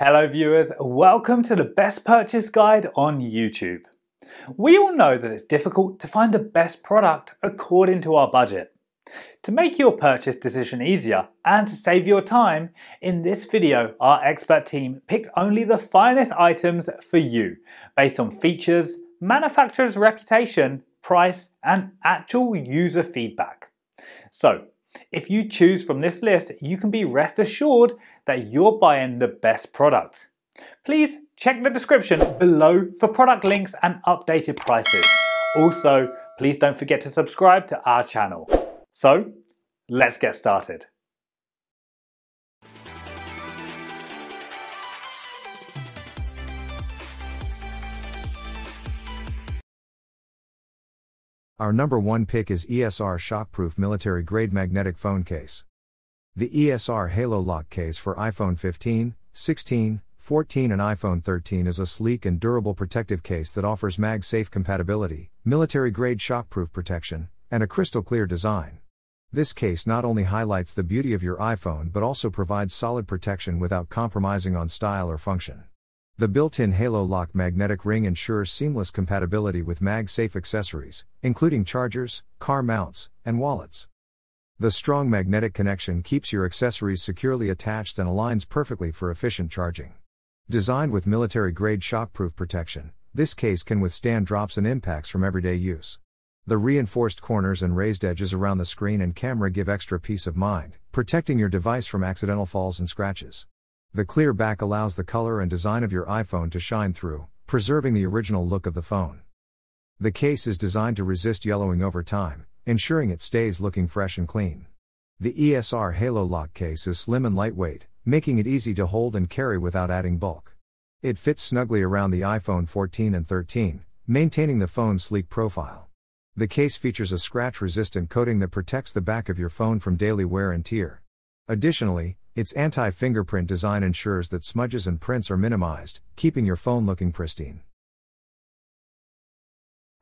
Hello viewers, welcome to the best purchase guide on YouTube. We all know that it's difficult to find the best product according to our budget. To make your purchase decision easier and to save your time, in this video our expert team picked only the finest items for you based on features, manufacturer's reputation, price and actual user feedback. So if you choose from this list, you can be rest assured that you're buying the best product. Please check the description below for product links and updated prices. Also, please don't forget to subscribe to our channel. So, let's get started. Our number one pick is ESR Shockproof Military Grade Magnetic Phone Case. The ESR Halo Lock case for iPhone 15, 16, 14, and iPhone 13 is a sleek and durable protective case that offers MagSafe compatibility, military grade shockproof protection, and a crystal clear design. This case not only highlights the beauty of your iPhone but also provides solid protection without compromising on style or function. The built-in Halo Lock magnetic ring ensures seamless compatibility with MagSafe accessories, including chargers, car mounts, and wallets. The strong magnetic connection keeps your accessories securely attached and aligns perfectly for efficient charging. Designed with military-grade shockproof protection, this case can withstand drops and impacts from everyday use. The reinforced corners and raised edges around the screen and camera give extra peace of mind, protecting your device from accidental falls and scratches. The clear back allows the color and design of your iPhone to shine through, preserving the original look of the phone. The case is designed to resist yellowing over time, ensuring it stays looking fresh and clean. The ESR Halo Lock case is slim and lightweight, making it easy to hold and carry without adding bulk. It fits snugly around the iPhone 14 and 13, maintaining the phone's sleek profile. The case features a scratch resistant coating that protects the back of your phone from daily wear and tear. Additionally, its anti fingerprint design ensures that smudges and prints are minimized, keeping your phone looking pristine.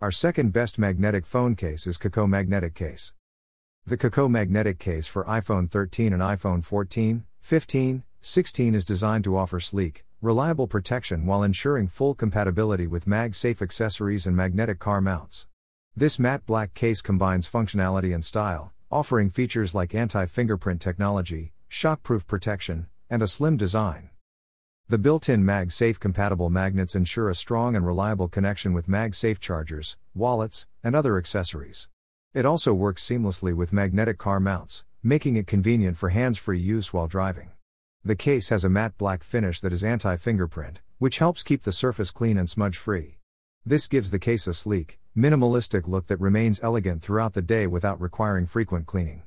Our second best magnetic phone case is CACOE Magnetic Case. The CACOE Magnetic Case for iPhone 13 and iPhone 14, 15, 16 is designed to offer sleek, reliable protection while ensuring full compatibility with MagSafe accessories and magnetic car mounts. This matte black case combines functionality and style, offering features like anti fingerprint technology, shockproof protection, and a slim design. The built-in MagSafe compatible magnets ensure a strong and reliable connection with MagSafe chargers, wallets, and other accessories. It also works seamlessly with magnetic car mounts, making it convenient for hands-free use while driving. The case has a matte black finish that is anti-fingerprint, which helps keep the surface clean and smudge-free. This gives the case a sleek, minimalistic look that remains elegant throughout the day without requiring frequent cleaning.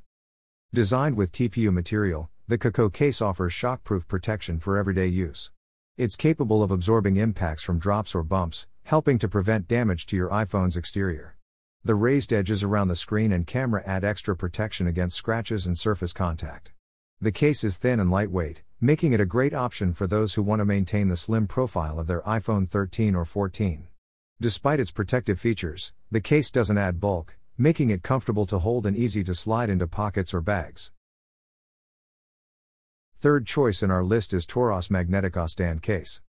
Designed with TPU material, the CACOE case offers shockproof protection for everyday use. It's capable of absorbing impacts from drops or bumps, helping to prevent damage to your iPhone's exterior. The raised edges around the screen and camera add extra protection against scratches and surface contact. The case is thin and lightweight, making it a great option for those who want to maintain the slim profile of their iPhone 13 or 14. Despite its protective features, the case doesn't add bulk, making it comfortable to hold and easy to slide into pockets or bags. Third choice in our list is TORRAS Magnetic Stand Case.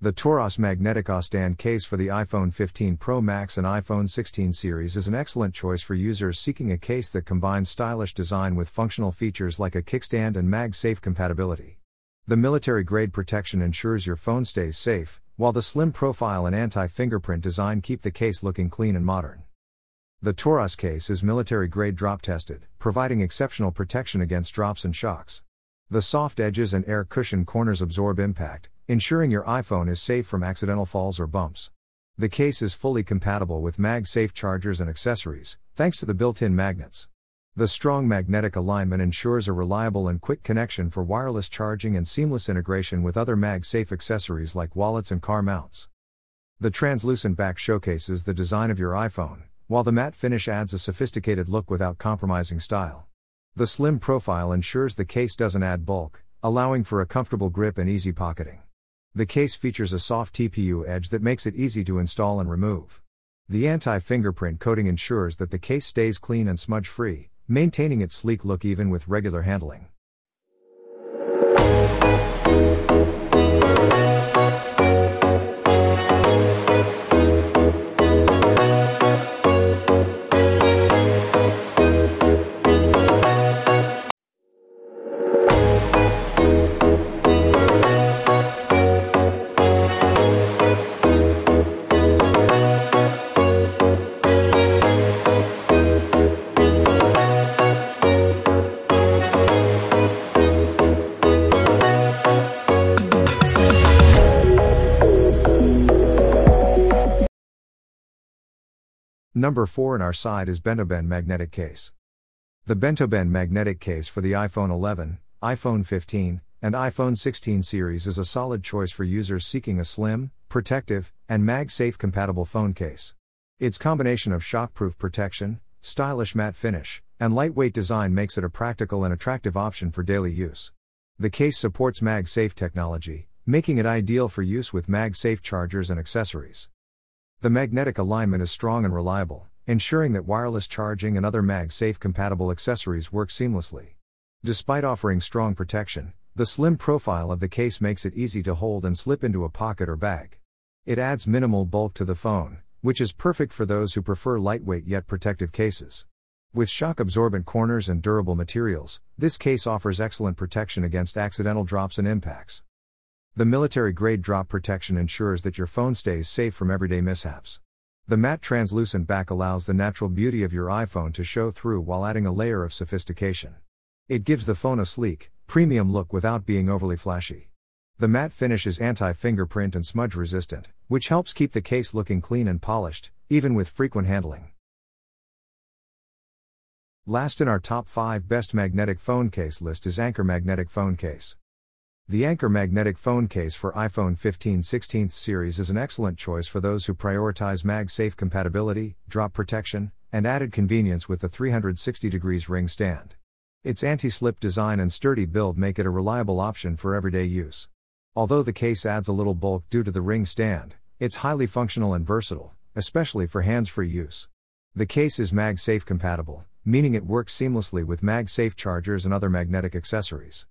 The TORRAS Magnetic Stand case for the iPhone 15 Pro Max and iPhone 16 series is an excellent choice for users seeking a case that combines stylish design with functional features like a kickstand and MagSafe compatibility. The military grade protection ensures your phone stays safe, while the slim profile and anti fingerprint design keep the case looking clean and modern. The TORRAS case is military grade drop tested, providing exceptional protection against drops and shocks. The soft edges and air cushion corners absorb impact, ensuring your iPhone is safe from accidental falls or bumps. The case is fully compatible with MagSafe chargers and accessories, thanks to the built in magnets. The strong magnetic alignment ensures a reliable and quick connection for wireless charging and seamless integration with other MagSafe accessories like wallets and car mounts. The translucent back showcases the design of your iPhone, while the matte finish adds a sophisticated look without compromising style. The slim profile ensures the case doesn't add bulk, allowing for a comfortable grip and easy pocketing. The case features a soft TPU edge that makes it easy to install and remove. The anti fingerprint coating ensures that the case stays clean and smudge free, maintaining its sleek look even with regular handling. Number 4 in our side is BENTOBEN Magnetic Case. The BENTOBEN magnetic case for the iPhone 11, iPhone 15, and iPhone 16 series is a solid choice for users seeking a slim, protective, and MagSafe compatible phone case. Its combination of shockproof protection, stylish matte finish, and lightweight design makes it a practical and attractive option for daily use. The case supports MagSafe technology, making it ideal for use with MagSafe chargers and accessories. The magnetic alignment is strong and reliable, ensuring that wireless charging and other MagSafe compatible accessories work seamlessly. Despite offering strong protection, the slim profile of the case makes it easy to hold and slip into a pocket or bag. It adds minimal bulk to the phone, which is perfect for those who prefer lightweight yet protective cases. With shock absorbent corners and durable materials, this case offers excellent protection against accidental drops and impacts. The military grade drop protection ensures that your phone stays safe from everyday mishaps. The matte translucent back allows the natural beauty of your iPhone to show through while adding a layer of sophistication. It gives the phone a sleek, premium look without being overly flashy. The matte finish is anti fingerprint and smudge resistant, which helps keep the case looking clean and polished, even with frequent handling. Last in our top 5 best magnetic phone case list is Anker Magnetic Phone Case. The Anker magnetic phone case for iPhone 15 16th series is an excellent choice for those who prioritize MagSafe compatibility, drop protection, and added convenience with the 360 degrees ring stand. Its anti-slip design and sturdy build make it a reliable option for everyday use. Although the case adds a little bulk due to the ring stand, it's highly functional and versatile, especially for hands-free use. The case is MagSafe compatible, meaning it works seamlessly with MagSafe chargers and other magnetic accessories.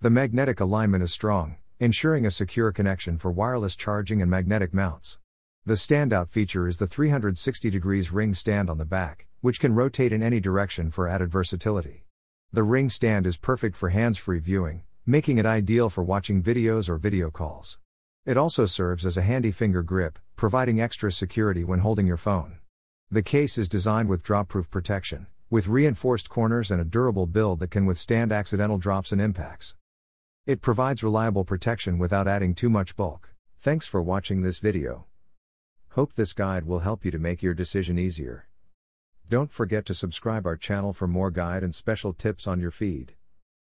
The magnetic alignment is strong, ensuring a secure connection for wireless charging and magnetic mounts. The standout feature is the 360 degrees ring stand on the back, which can rotate in any direction for added versatility. The ring stand is perfect for hands free viewing, making it ideal for watching videos or video calls. It also serves as a handy finger grip, providing extra security when holding your phone. The case is designed with drop proof protection, with reinforced corners and a durable build that can withstand accidental drops and impacts. It provides reliable protection without adding too much bulk. Thanks for watching this video. Hope this guide will help you to make your decision easier. Don't forget to subscribe our channel for more guide and special tips on your feed.